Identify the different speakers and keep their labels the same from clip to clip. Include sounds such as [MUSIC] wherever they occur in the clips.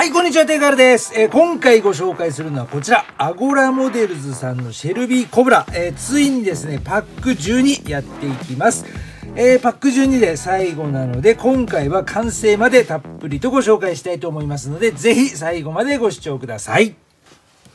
Speaker 1: はい、こんにちは、テイカールです。えー、今回ご紹介するのはこちら、アゴラモデルズさんのシェルビーコブラ。えー、ついにですね、パック12やっていきます。えー、パック12で最後なので、今回は完成までたっぷりとご紹介したいと思いますので、ぜひ最後までご視聴ください。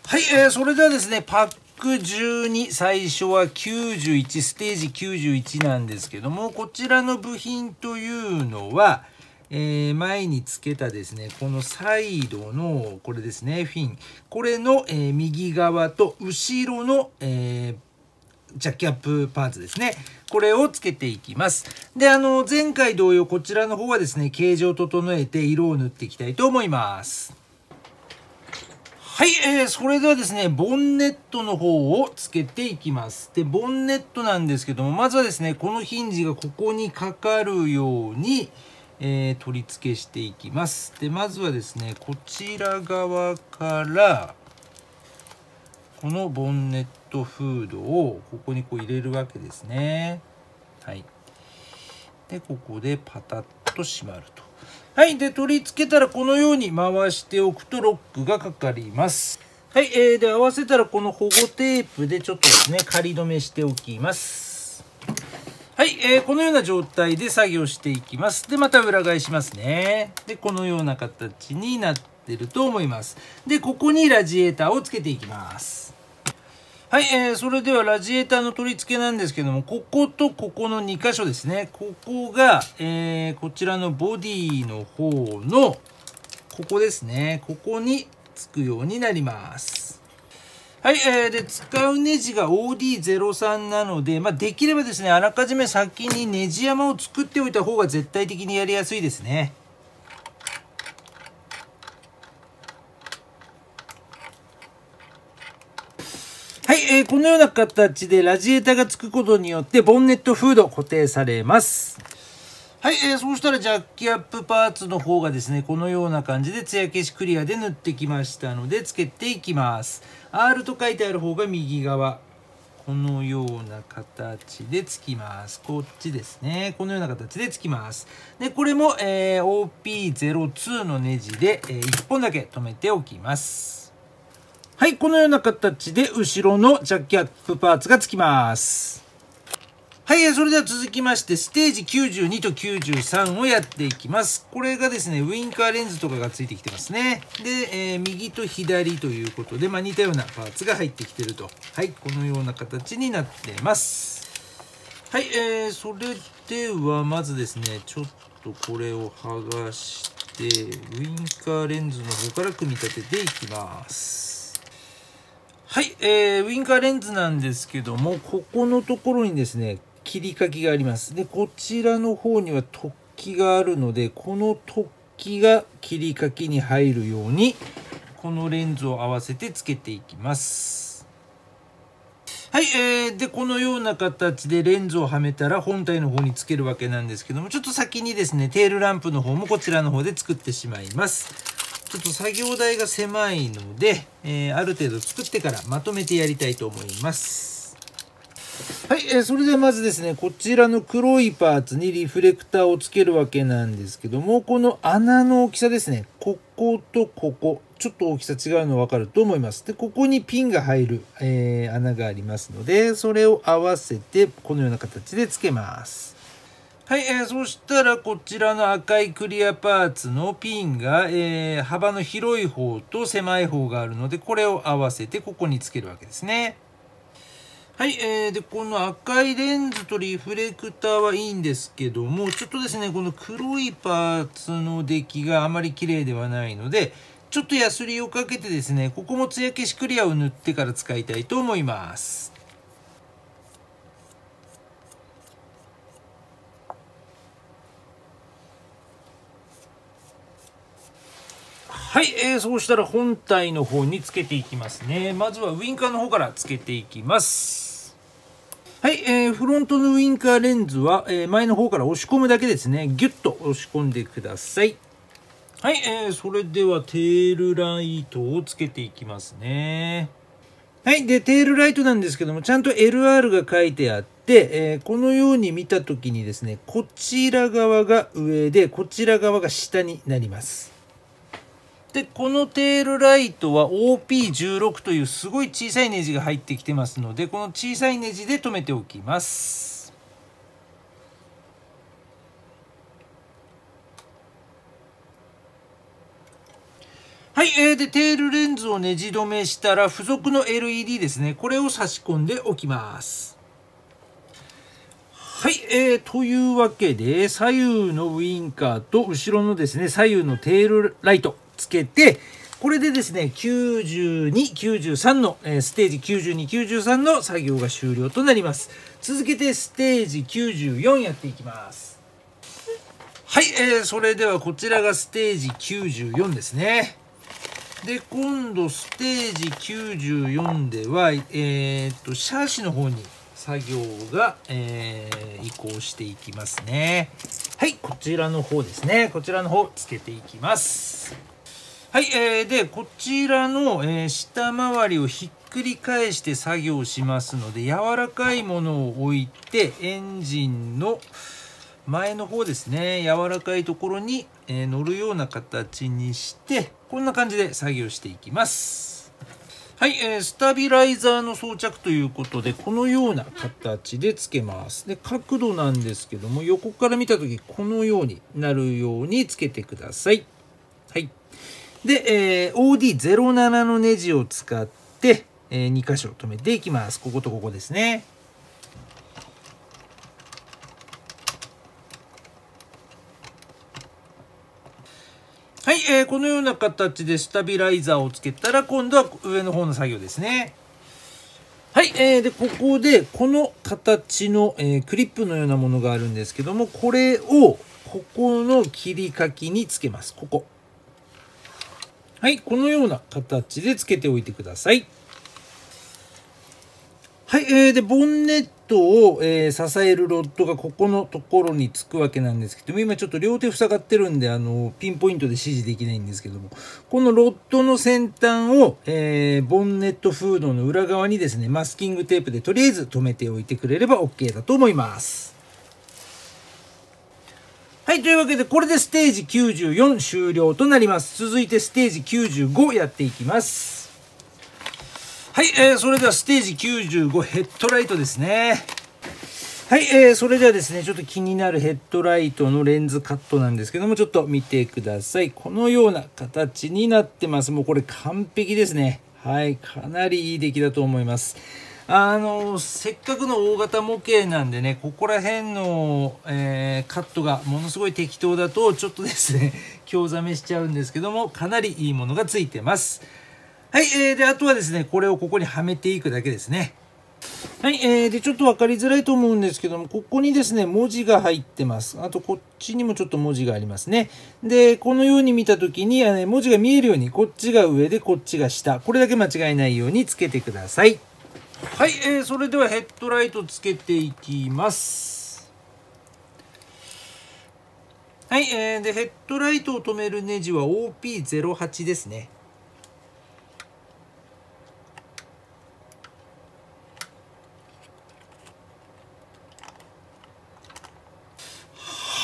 Speaker 1: はい、えー、それではですね、パック12最初は91ステージ91なんですけどもこちらの部品というのはえー、前につけたですね、このサイドの、これですね、フィン。これの、えー、右側と後ろの、えー、ジャッキアップパーツですね。これをつけていきます。で、あの、前回同様、こちらの方はですね、形状を整えて色を塗っていきたいと思います。はい、えー、それではですね、ボンネットの方をつけていきます。で、ボンネットなんですけども、まずはですね、このヒンジがここにかかるように、えー、取り付けしていきます。でまずはですねこちら側からこのボンネットフードをここにこう入れるわけですね。はい。でここでパタッと閉まると。はい。で取り付けたらこのように回しておくとロックがかかります。はい、えー、で合わせたらこの保護テープでちょっとですね仮止めしておきます、えー、このような状態で作業していきます。で、また裏返しますね。で、このような形になってると思います。で、ここにラジエーターをつけていきます。はい、えー、それではラジエーターの取り付けなんですけども、こことここの2箇所ですね。ここが、えー、こちらのボディの方の、ここですね。ここにつくようになります。はい、えー、で、使うネジが OD03 なので、まあ、できればですね、あらかじめ先にネジ山を作っておいた方が絶対的にやりやすいですね。はい、えー、このような形でラジエーターがつくことによってボンネットフード固定されます。はい、えー、そうしたらジャッキアップパーツの方がですね、このような感じで艶消しクリアで塗ってきましたので、つけていきます。R と書いてある方が右側。このような形でつきます。こっちですね。このような形でつきます。で、これも、えー、OP02 のネジで、えー、1本だけ留めておきます。はい、このような形で後ろのジャッキアップパーツがつきます。はい、それでは続きまして、ステージ92と93をやっていきます。これがですね、ウインカーレンズとかがついてきてますね。で、えー、右と左ということで、まあ、似たようなパーツが入ってきてると。はい、このような形になってます。はい、えー、それでは、まずですね、ちょっとこれを剥がして、ウインカーレンズの方から組み立てていきます。はい、えー、ウインカーレンズなんですけども、ここのところにですね、切り欠きがあります。で、こちらの方には突起があるので、この突起が切り欠きに入るように、このレンズを合わせてつけていきます。はい、えー、で、このような形でレンズをはめたら本体の方につけるわけなんですけども、ちょっと先にですね、テールランプの方もこちらの方で作ってしまいます。ちょっと作業台が狭いので、えー、ある程度作ってからまとめてやりたいと思います。はい、えー、それではまずですね、こちらの黒いパーツにリフレクターをつけるわけなんですけども、この穴の大きさですね、こことここ、ちょっと大きさ違うの分かると思います。で、ここにピンが入る、えー、穴がありますので、それを合わせて、このような形でつけます。はい、えー、そしたらこちらの赤いクリアパーツのピンが、えー、幅の広い方と狭い方があるので、これを合わせてここにつけるわけですね。はい、えー、で、この赤いレンズとリフレクターはいいんですけども、ちょっとですね、この黒いパーツの出来があまり綺麗ではないので、ちょっとヤスリをかけてですね、ここも艶消しクリアを塗ってから使いたいと思います。はい、えー、そうしたら本体の方につけていきますね。まずはウインカーの方からつけていきます。はい、えー、フロントのウインカーレンズは、えー、前の方から押し込むだけですね。ギュッと押し込んでください。はい、えー、それではテールライトをつけていきますね。はい、で、テールライトなんですけども、ちゃんと LR が書いてあっで、えー、このように見た時にですねこちら側が上でこちら側が下になりますでこのテールライトは OP16 というすごい小さいネジが入ってきてますのでこの小さいネジで留めておきます。はい、えー、でテールレンズをネジ止めしたら付属の LED ですね。これを差し込んでおきます。はい、えー、というわけで左右のウインカーと後ろのですね左右のテールライト。つけて、これでですね、92、93の、えー、ステージ92、93の作業が終了となります。続けてステージ94やっていきます。はい、えー、それではこちらがステージ94ですね。で、今度ステージ94では、えー、っと、シャーシの方に作業が、えー、移行していきますね。はい、こちらの方ですね。こちらの方つけていきます。はい、えー、でこちらの、えー、下回りをひっくり返して作業しますので柔らかいものを置いてエンジンの前の方ですね柔らかいところに、えー、乗るような形にしてこんな感じで作業していきます。はい、えー、スタビライザーの装着ということでこのような形でつけます。で角度なんですけども横から見た時このようになるようにつけてください。はいで、えー、OD07 のネジを使って、えー、2箇所止めていきます。こことここですね。はい、えー、このような形でスタビライザーをつけたら今度は上の方の作業ですね。はい、えー、でここでこの形の、えー、クリップのようなものがあるんですけどもこれをここの切り欠きにつけます。ここ。はい、このような形でつけておいてください。はい、えー、で、ボンネットを、えー、支えるロッドがここのところにつくわけなんですけども、今ちょっと両手塞がってるんで、あの、ピンポイントで指示できないんですけども、このロッドの先端を、えー、ボンネットフードの裏側にですね、マスキングテープでとりあえず留めておいてくれれば OK だと思います。はい、というわけで、これでステージ94終了となります。続いてステージ95やっていきます。はい、えー、それではステージ95ヘッドライトですね。はい、えー、それではですね、ちょっと気になるヘッドライトのレンズカットなんですけども、ちょっと見てください。このような形になってます。もうこれ完璧ですね。はい、かなりいい出来だと思います。あのせっかくの大型模型なんでねここら辺の、えー、カットがものすごい適当だとちょっとですね [LAUGHS] 興ざめしちゃうんですけどもかなりいいものがついてます。はい、えー、であとはですねこれをここにはめていくだけですね。はい、えー、でちょっと分かりづらいと思うんですけどもここにですね文字が入ってます。あとこっちにもちょっと文字がありますね。でこのように見た時に文字が見えるようにこっちが上でこっちが下。これだけ間違えないようにつけてください。はい、えー、それではヘッドライトつけていきますはい、えー、でヘッドライトを止めるネジは OP08 ですね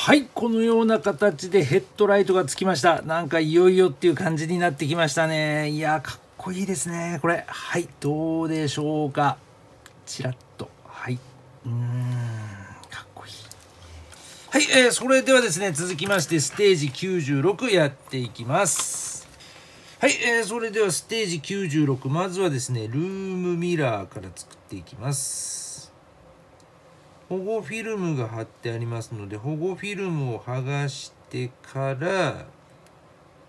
Speaker 1: はい、このような形でヘッドライトがつきました。なんかいよいよっていう感じになってきましたね。いや、かっこいいですね。これはいどうでしょうか。ちらっと。はい。うんかっこいい。はい、えー、それではですね続きましてステージ96やっていきます。はい、えー、それではステージ96まずはですねルームミラーから作っていきます。保護フィルムが貼ってありますので保護フィルムを剥がしてから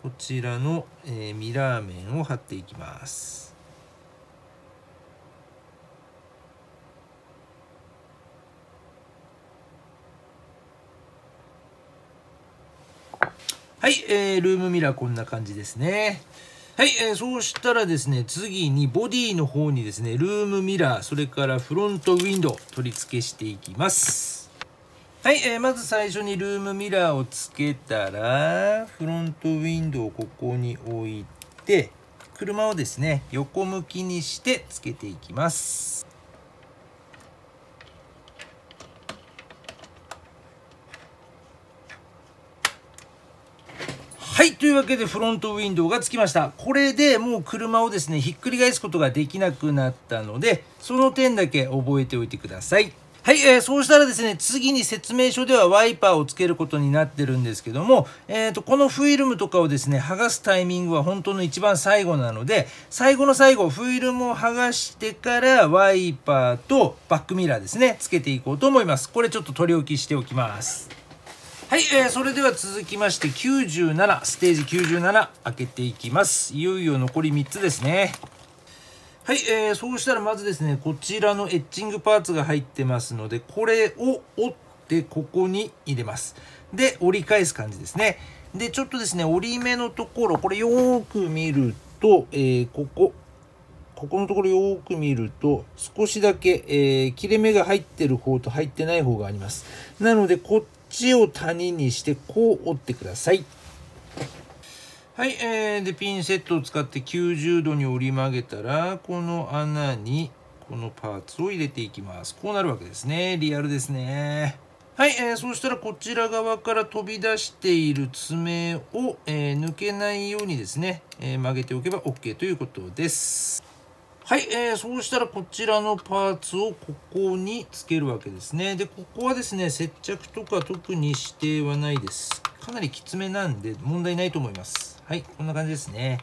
Speaker 1: こちらの、えー、ミラー面を貼っていきます。はい、えー、ルームミラーこんな感じですね。はい、えー、そうしたらですね次にボディの方にですねルームミラーそれからフロントウィンドウ取り付けしていきます。はい、えー、まず最初にルームミラーをつけたら、フロントウィンドウをここに置いて、車をですね、横向きにしてつけていきます。はい、というわけでフロントウィンドウがつきました。これでもう車をですね、ひっくり返すことができなくなったので、その点だけ覚えておいてください。はい、えー、そうしたらですね、次に説明書ではワイパーをつけることになってるんですけども、えーと、このフィルムとかをですね、剥がすタイミングは本当の一番最後なので、最後の最後、フィルムを剥がしてからワイパーとバックミラーですね、つけていこうと思います。これちょっと取り置きしておきます。はい、えー、それでは続きまして97、ステージ97開けていきます。いよいよ残り3つですね。はい、えー、そうしたらまずですね、こちらのエッチングパーツが入ってますので、これを折ってここに入れます。で、折り返す感じですね。で、ちょっとですね、折り目のところ、これよーく見ると、えー、ここ、ここのところよーく見ると、少しだけ、えー、切れ目が入ってる方と入ってない方があります。なので、こっちを谷にして、こう折ってください。はい、えー、で、ピンセットを使って90度に折り曲げたら、この穴にこのパーツを入れていきます。こうなるわけですね。リアルですね。はい、えー、そうしたらこちら側から飛び出している爪を、えー、抜けないようにですね、えー、曲げておけば OK ということです。はい、えー、そうしたらこちらのパーツをここにつけるわけですね。で、ここはですね、接着とか特に指定はないです。かなりきつめなんで問題ないと思います。はい、こんな感じですね。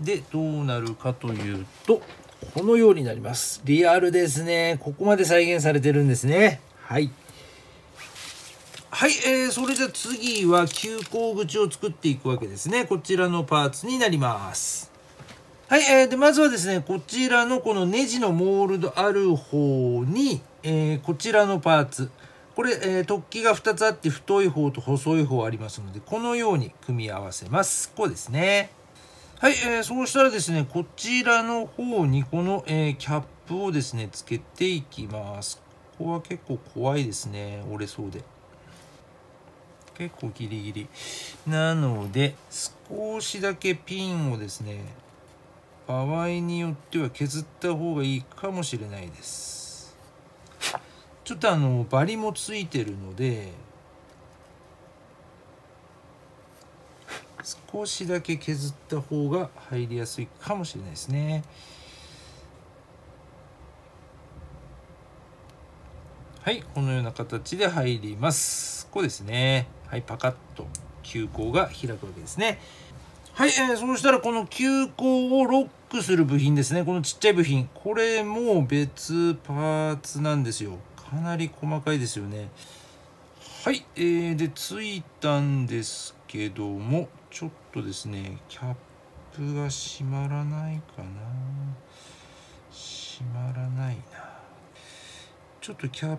Speaker 1: で、どうなるかというと、このようになります。リアルですね。ここまで再現されてるんですね。はい。はい、えー、それじゃ次は急行口を作っていくわけですね。こちらのパーツになります。はい、えー、で、まずはですね、こちらのこのネジのモールドある方に、えー、こちらのパーツ、これ、えー、突起が2つあって太い方と細い方ありますので、このように組み合わせます。こうですね。はい、えー、そうしたらですね、こちらの方にこの、えー、キャップをですね、つけていきます。ここは結構怖いですね。折れそうで。結構ギリギリ。なので、少しだけピンをですね、場合によっては削った方がいいかもしれないです。ちょっとあのバリもついてるので少しだけ削った方が入りやすいかもしれないですね。はい、このような形で入ります。こうですね。はい、パカッと球根が開くわけですね。はい、えー、そうしたらこの球根をロックする部品ですね。このちっちゃい部品。これも別パーツなんですよ。かなり細かいですよね。はい、えー、でついたんですけどもちょっとですねキャップが閉まらないかな。閉まらないな。ちょっとキャッ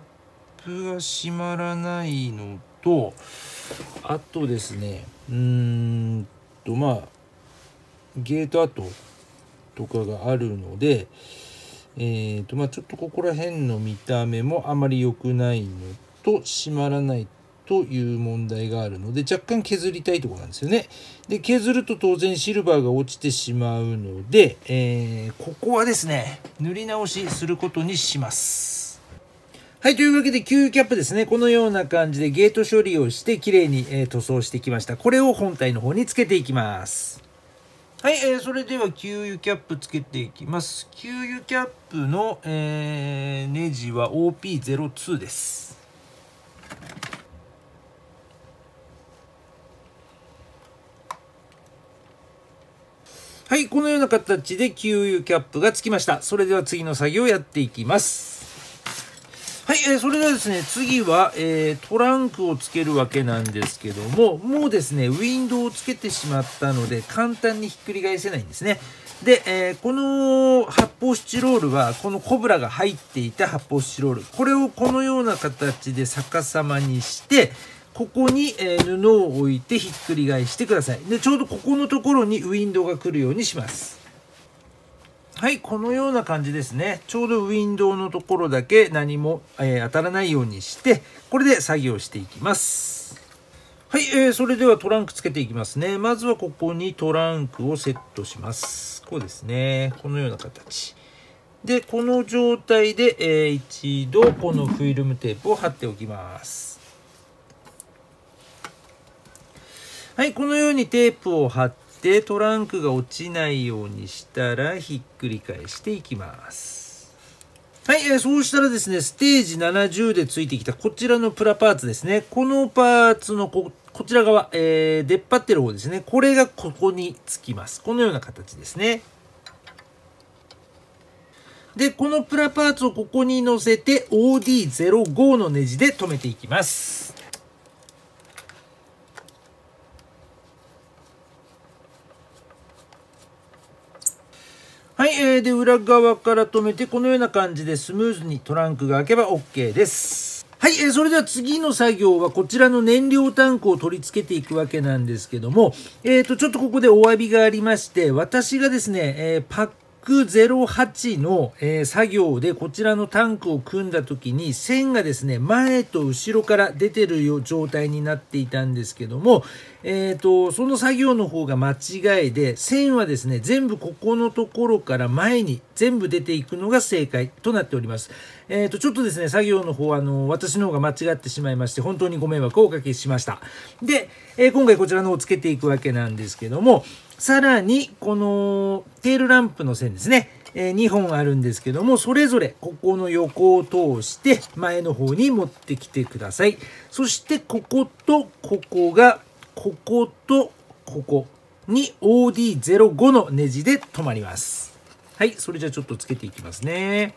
Speaker 1: プが閉まらないのとあとですねうーんとまあゲート跡とかがあるのでえーとまあ、ちょっとここら辺の見た目もあまり良くないのと閉まらないという問題があるので若干削りたいとこなんですよね。で削ると当然シルバーが落ちてしまうので、えー、ここはですね塗り直しすることにします。はい、というわけで、給油キャップですね。このような感じでゲート処理をして綺麗に、え、塗装してきました。これを本体の方につけていきます。はい、えー、それでは給油キャップつけていきます。給油キャップの、えー、ネジは OP02 です。はい、このような形で給油キャップがつきました。それでは次の作業をやっていきます。えー、それではですね、次は、えー、トランクをつけるわけなんですけども、もうですね、ウィンドウをつけてしまったので、簡単にひっくり返せないんですね。で、えー、この発泡スチロールは、このコブラが入っていた発泡スチロール。これをこのような形で逆さまにして、ここに、え布を置いてひっくり返してください。で、ちょうどここのところにウィンドウが来るようにします。はい、このような感じですね。ちょうどウィンドウのところだけ何も、えー、当たらないようにして、これで作業していきます。はい、えー、それではトランクつけていきますね。まずはここにトランクをセットします。こうですね。このような形。で、この状態で、えー、一度このフィルムテープを貼っておきます。はいこのようにテープを貼ってでトランクが落ちないようにしたらひっくり返していきます。はい、えー、そうしたらですねステージ70でついてきたこちらのプラパーツですね。このパーツのここちら側、えー、出っ張ってる方ですね。これがここにつきます。このような形ですね。で、このプラパーツをここに乗せて OD05 のネジで留めていきます。はい、えー、で、裏側から止めて、このような感じでスムーズにトランクが開けば OK です。はい、えー、それでは次の作業はこちらの燃料タンクを取り付けていくわけなんですけども、えっ、ー、と、ちょっとここでお詫びがありまして、私がですね、えー、パッ108の、えー、作業でこちらのタンクを組んだ時に線がですね前と後ろから出てる状態になっていたんですけども、えーと、その作業の方が間違いで線はですね全部ここのところから前に全部出ていくのが正解となっております。えーと、ちょっとですね作業の方あの私の方が間違ってしまいまして本当にご迷惑をおかけしました。で、えー、今回こちらのをつけていくわけなんですけどもさらに、このテールランプの線ですね。え2本あるんですけども、それぞれここの横を通して前の方に持ってきてください。そしてこことここが、こことここに OD05 のネジで止まります。はい、それじゃあちょっとつけていきますね。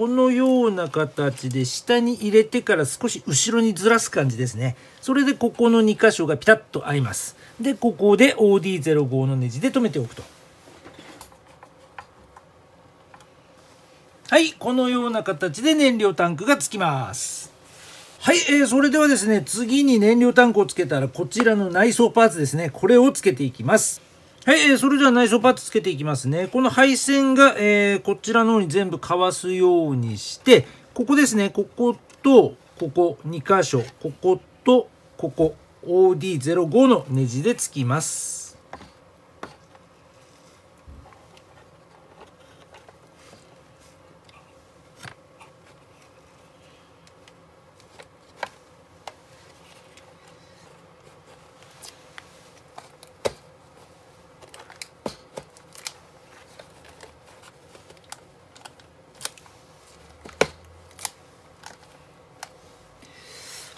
Speaker 1: このような形で下に入れてから少し後ろにずらす感じですね。それでここの2箇所がピタッと合います。で、ここで OD05 のネジで留めておくと。はい、このような形で燃料タンクがつきます。はい、えー、それではですね、次に燃料タンクをつけたらこちらの内装パーツですね、これをつけていきます。はい、えー、それでは内装パッツつけていきますね。この配線が、えー、こちらの方に全部かわすようにして、ここですね、ここと、ここ2箇所、ここと、ここ、OD05 のネジでつきます。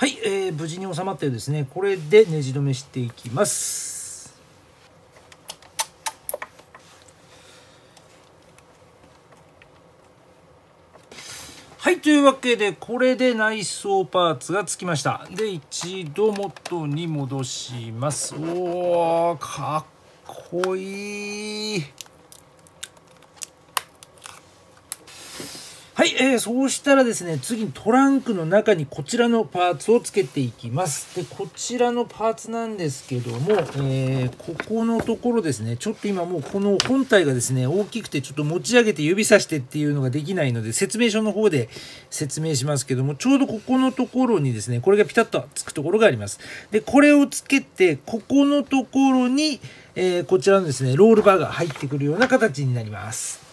Speaker 1: はい、えー、無事に収まってですねこれでねじ止めしていきます。はいというわけでこれで内装パーツがつきました。で一度元に戻します。おーかっこいい。はい、えー、そうしたらですね、次にトランクの中にこちらのパーツをつけていきます。で、こちらのパーツなんですけども、えー、ここのところですね、ちょっと今もうこの本体がですね、大きくてちょっと持ち上げて指さしてっていうのができないので、説明書の方で説明しますけども、ちょうどここのところにですね、これがピタッとつくところがあります。で、これをつけて、ここのところに、えー、こちらのですね、ロールバーが入ってくるような形になります。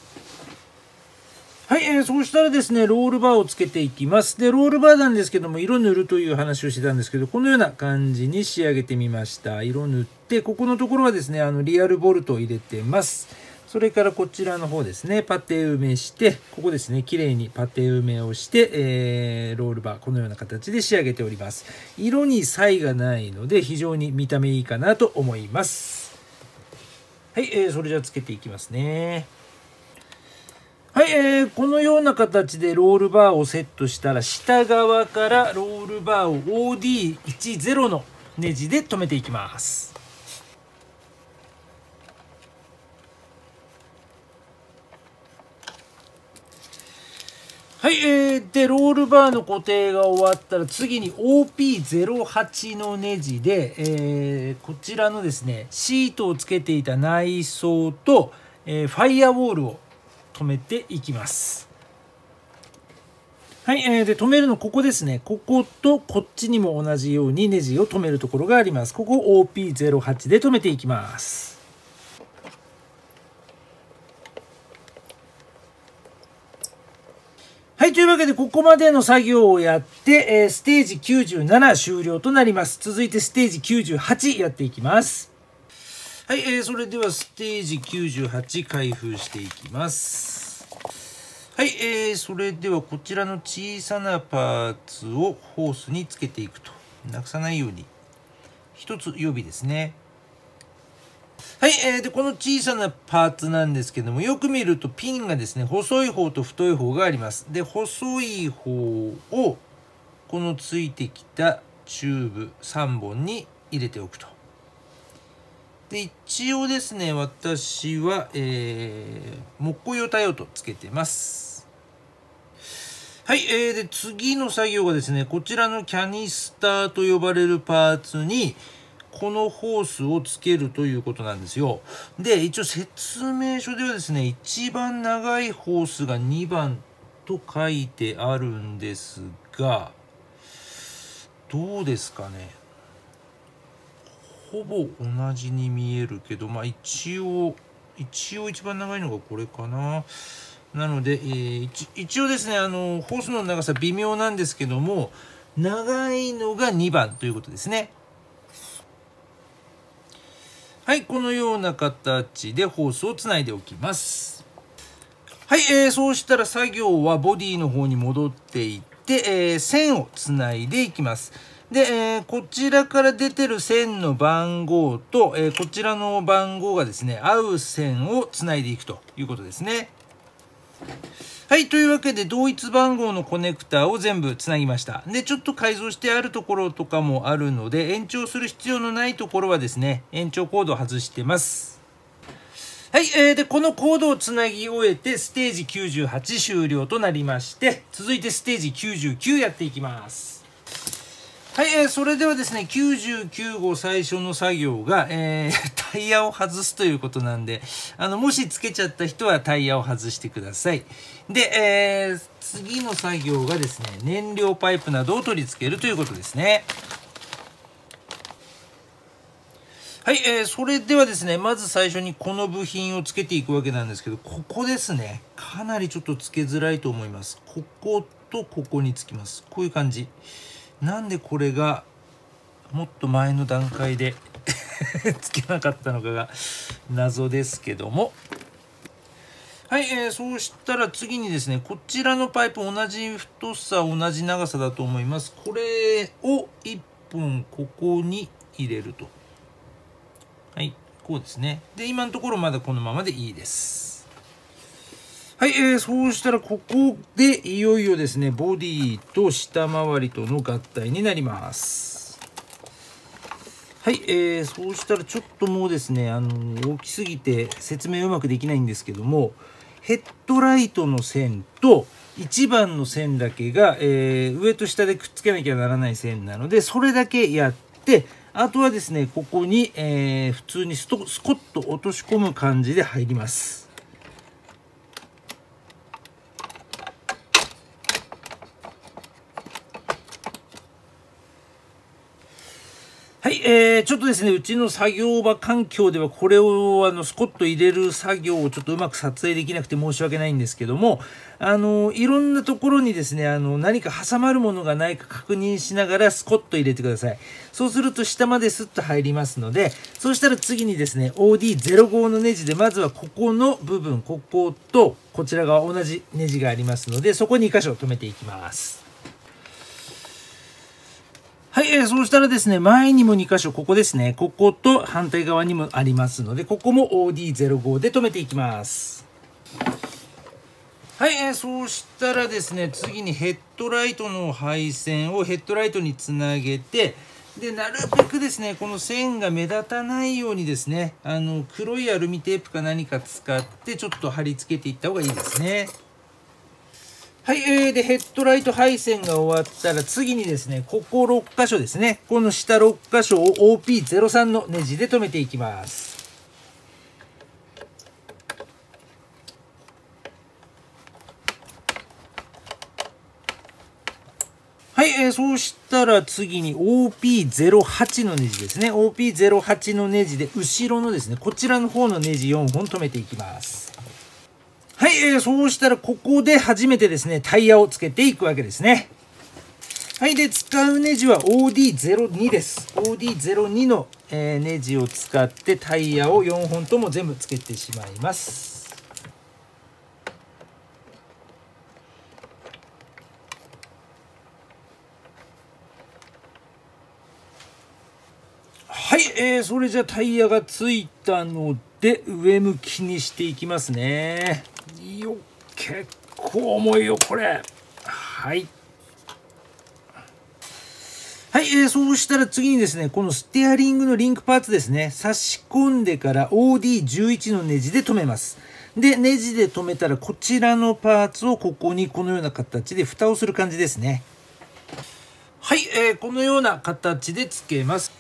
Speaker 1: はい、えー、そうしたらですね、ロールバーをつけていきます。で、ロールバーなんですけども、色塗るという話をしてたんですけど、このような感じに仕上げてみました。色塗って、ここのところはですね、あの、リアルボルトを入れてます。それからこちらの方ですね、パテ埋めして、ここですね、綺麗にパテ埋めをして、えー、ロールバー、このような形で仕上げております。色に差異がないので、非常に見た目いいかなと思います。はい、えー、それじゃあつけていきますね。はい、えー、このような形でロールバーをセットしたら下側からロールバーを OD10 のネジで留めていきます。はい、えー、で、ロールバーの固定が終わったら次に OP08 のネジで、えー、こちらのですね、シートをつけていた内装と、えー、ファイアウォールを止めていきます。はい、えー、で、止めるの、ここですね。こことこっちにも同じようにネジを止めるところがあります。ここ OP08 で止めていきます。はい、というわけで、ここまでの作業をやって、えー、ステージ97終了となります。続いてステージ98やっていきます。はい、えー、それではステージ98開封していきます。はい、えー、それではこちらの小さなパーツをホースにつけていくと。なくさないように。一つ予備ですね。はい、えー、で、この小さなパーツなんですけども、よく見るとピンがですね、細い方と太い方があります。で、細い方を、このついてきたチューブ3本に入れておくと。で、一応ですね、私は、えー、木工用対応とつけてます。はい、えー、で、次の作業がですね、こちらのキャニスターと呼ばれるパーツに、このホースをつけるということなんですよ。で、一応説明書ではですね、一番長いホースが2番と書いてあるんですが、どうですかね。ほぼ同じに見えるけど、まあ一応、一応一番長いのがこれかな。なので、えー、一応ですね、あの、ホースの長さ微妙なんですけども、長いのが2番ということですね。はい、このような形でホースをつないでおきます。はい、えー、そうしたら作業はボディの方に戻っていって、えー、線をつないでいきます。で、えー、こちらから出てる線の番号と、えー、こちらの番号がですね、合う線をつないでいくということですね。はい、というわけで同一番号のコネクタを全部つなぎました。で、ちょっと改造してあるところとかもあるので、延長する必要のないところはですね、延長コードを外してます。はい、えー、で、このコードをつなぎ終えて、ステージ98終了となりまして、続いてステージ99やっていきます。はい、えー、それではですね、99号最初の作業が、えー、[LAUGHS] タイヤを外すということなんで、あの、もしつけちゃった人はタイヤを外してください。で、えー、次の作業がですね、燃料パイプなどを取り付けるということですね。はい、えー、それではですね、まず最初にこの部品をつけていくわけなんですけど、ここですね、かなりちょっとつけづらいと思います。こことここにつきます。こういう感じ。なんでこれがもっと前の段階で [LAUGHS] つけなかったのかが謎ですけども。はい、えー、そうしたら次にですねこちらのパイプ同じ太さ同じ長さだと思います。これを1本ここに入れると。はいこうですね。で今のところまだこのままでいいです。はい、えー、そうしたらここでいよいよですね、ボディと下回りとの合体になります。はい、えー、そうしたらちょっともうですね、あの、大きすぎて説明うまくできないんですけども、ヘッドライトの線と1番の線だけが、えー、上と下でくっつけなきゃならない線なので、それだけやって、あとはですね、ここに、えー、普通にストスコッと落とし込む感じで入ります。はい、えー、ちょっとですね、うちの作業場環境ではこれをあのスコット入れる作業をちょっとうまく撮影できなくて申し訳ないんですけども、あの、いろんなところにですね、あの、何か挟まるものがないか確認しながらスコット入れてください。そうすると下までスッと入りますので、そうしたら次にですね、OD05 のネジでまずはここの部分、こことこちらが同じネジがありますので、そこに2箇所止めていきます。はい、えー、そうしたらですね、前にも2箇所、ここですね、ここと反対側にもありますので、ここも OD05 で止めていきます。はい、えー、そうしたらですね、次にヘッドライトの配線をヘッドライトにつなげて、で、なるべくですね、この線が目立たないようにですね、あの、黒いアルミテープか何か使って、ちょっと貼り付けていった方がいいですね。はい、えー、で、ヘッドライト配線が終わったら次にですね、ここ6箇所ですね。この下6箇所を OP03 のネジで留めていきます。はい、えー、そうしたら次に OP08 のネジですね。OP08 のネジで後ろのですね、こちらの方のネジ4本止めていきます。はい、えー、そうしたらここで初めてですね、タイヤをつけていくわけですね。はい、で、使うネジは OD02 です。OD02 の、えー、ネジを使ってタイヤを4本とも全部つけてしまいます。はい、えー、それじゃタイヤがついたので上向きにしていきますねよ結構重いよこれはいはい、えー、そうしたら次にですね、このステアリングのリンクパーツですね、差し込んでから OD11 のネジで留めます。で、ネジで留めたらこちらのパーツをここにこのような形で蓋をする感じですね。はい、えー、このような形で付けます。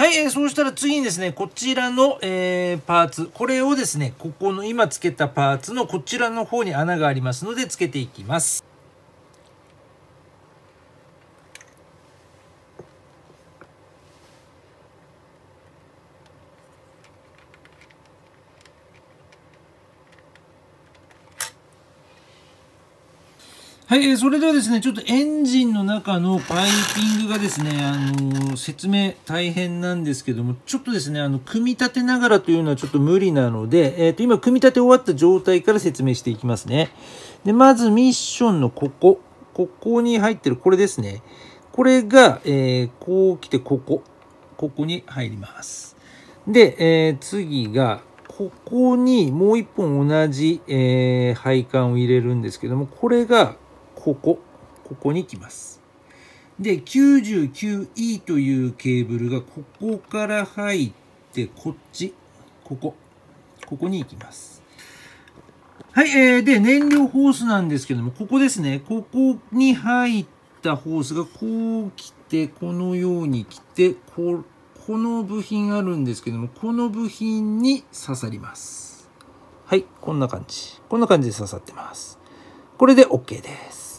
Speaker 1: はい、えー、そうしたら次にですね、こちらの、えー、パーツ、これをですね、ここの今つけたパーツのこちらの方に穴がありますので、つけていきます。はい、えーそれではですね、ちょっとエンジンの中のパイピングがですね、あの、説明大変なんですけども、ちょっとですね、あの、組み立てながらというのはちょっと無理なので、えっ、ー、と、今、組み立て終わった状態から説明していきますね。で、まずミッションのここ、ここに入ってるこれですね。これが、えー、こう来てここ、ここに入ります。で、えー、次が、ここにもう一本同じ、えー、配管を入れるんですけども、これがここ、ここに来ます。で、99E というケーブルがここから入って、こっち、ここ、ここに行きます。はい、えー、で、燃料ホースなんですけども、ここですね。ここに入ったホースがこう来て、このように来て、ここの部品あるんですけども、この部品に刺さります。はい、こんな感じ。こんな感じで刺さってます。これで OK です。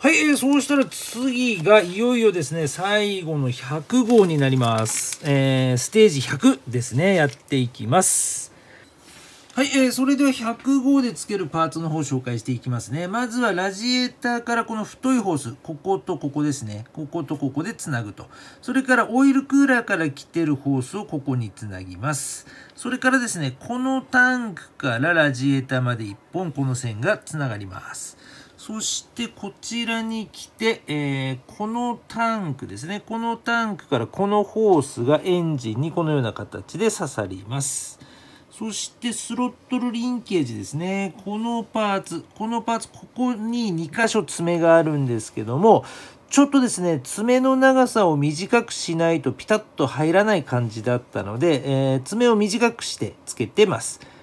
Speaker 1: はい、えー、そうしたら次がいよいよですね、最後の100号になります。えー、ステージ100ですね、やっていきます。はい、えー、それでは100号で付けるパーツの方を紹介していきますね。まずはラジエーターからこの太いホース、こことここですね。こことここでつなぐと。それからオイルクーラーから来てるホースをここにつなぎます。それからですね、このタンクからラジエーターまで1本この線がつながります。そしてこちらに来て、えー、このタンクですね。このタンクからこのホースがエンジンにこのような形で刺さります。そしてスロットルリンケージですね。このパーツ、このパーツ、ここに2箇所爪があるんですけども、ちょっとですね、爪の長さを短くしないとピタッと入らない感じだったので、えー、爪を短くしてつけてます。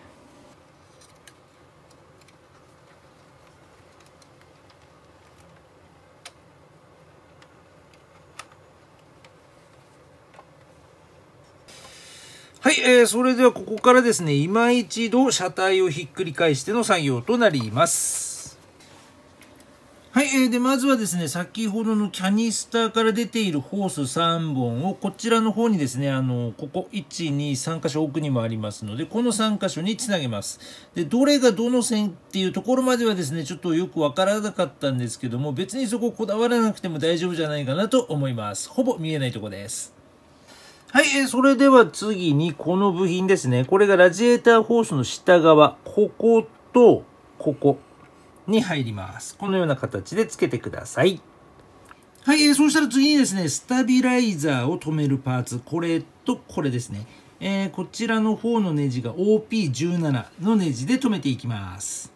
Speaker 1: はい、えー、それではここからですね、今一度車体をひっくり返しての作業となります。はい、えー、で、まずはですね、先ほどのキャニスターから出ているホース3本をこちらの方にですね、あの、ここ、1、2、3箇所奥にもありますので、この3箇所につなげます。で、どれがどの線っていうところまではですね、ちょっとよくわからなかったんですけども、別にそここだわらなくても大丈夫じゃないかなと思います。ほぼ見えないとこです。はい、えーそれでは次にこの部品ですね。これがラジエーターホースの下側、こことここに入ります。このような形で付けてください。はい、えー、そうしたら次にですね、スタビライザーを止めるパーツ、これとこれですね。えー、こちらの方のネジが OP17 のネジで止めていきます。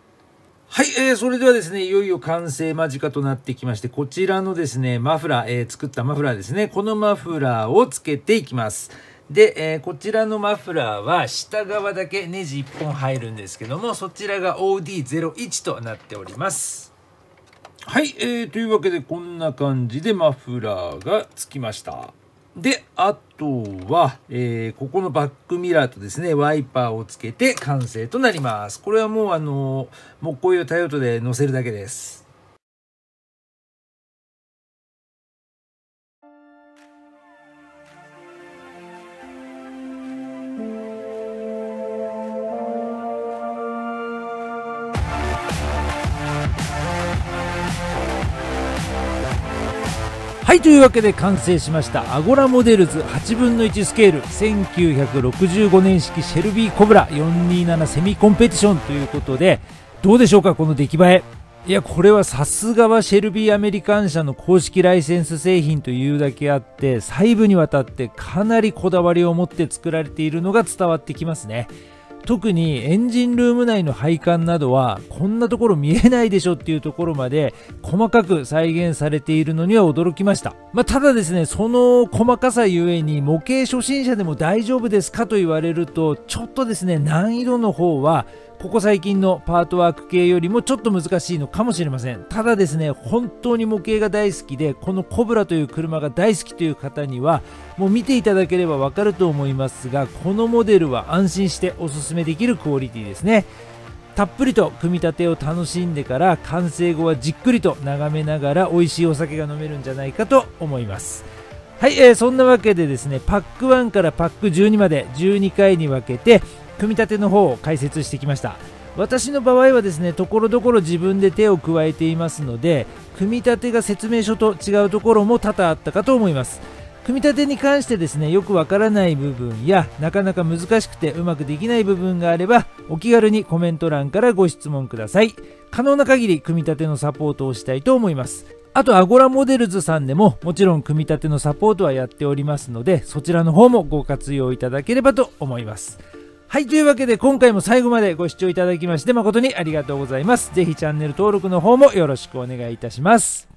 Speaker 1: はい、えー、それではですね、いよいよ完成間近となってきまして、こちらのですね、マフラー、えー、作ったマフラーですね、このマフラーをつけていきます。で、えー、こちらのマフラーは下側だけネジ1本入るんですけども、そちらが OD01 となっております。はい、えー、というわけでこんな感じでマフラーがつきました。で、あとは、えー、ここのバックミラーとですね、ワイパーをつけて完成となります。これはもうあの、木工用タイヨトで乗せるだけです。はいというわけで完成しましたアゴラモデルズ8分の1スケール1965年式シェルビーコブラ427セミコンペティションということでどうでしょうかこの出来栄え？いやこれはさすがはシェルビーアメリカン社の公式ライセンス製品というだけあって細部にわたってかなりこだわりを持って作られているのが伝わってきますね。特にエンジンルーム内の配管などはこんなところ見えないでしょっていうところまで細かく再現されているのには驚きました、まあ、ただですねその細かさゆえに模型初心者でも大丈夫ですかと言われるとちょっとですね難易度の方はここ最近のパートワーク系よりもちょっと難しいのかもしれません。ただですね本当に模型が大好きでこのコブラという車が大好きという方にはもう見ていただければわかると思いますがこのモデルは安心しておすすめできるクオリティですね。たっぷりと組み立てを楽しんでから完成後はじっくりと眺めながら美味しいお酒が飲めるんじゃないかと思います。はい、えー、そんなわけでですねパック1からパック12まで12回に分けて組み立ての方を解説してきました。私の場合はですねところどころ自分で手を加えていますので組み立てが説明書と違うところも多々あったかと思います。組み立てに関してですねよくわからない部分やなかなか難しくてうまくできない部分があればお気軽にコメント欄からご質問ください。可能な限り組み立てのサポートをしたいと思います。あとアゴラモデルズさんでももちろん組み立てのサポートはやっておりますのでそちらの方もご活用いただければと思います。はい、というわけで今回も最後までご視聴いただきまして誠にありがとうございます。ぜひチャンネル登録の方もよろしくお願いいたします。